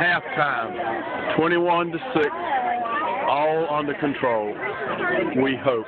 halftime, 21 to 6, all under control. We hope.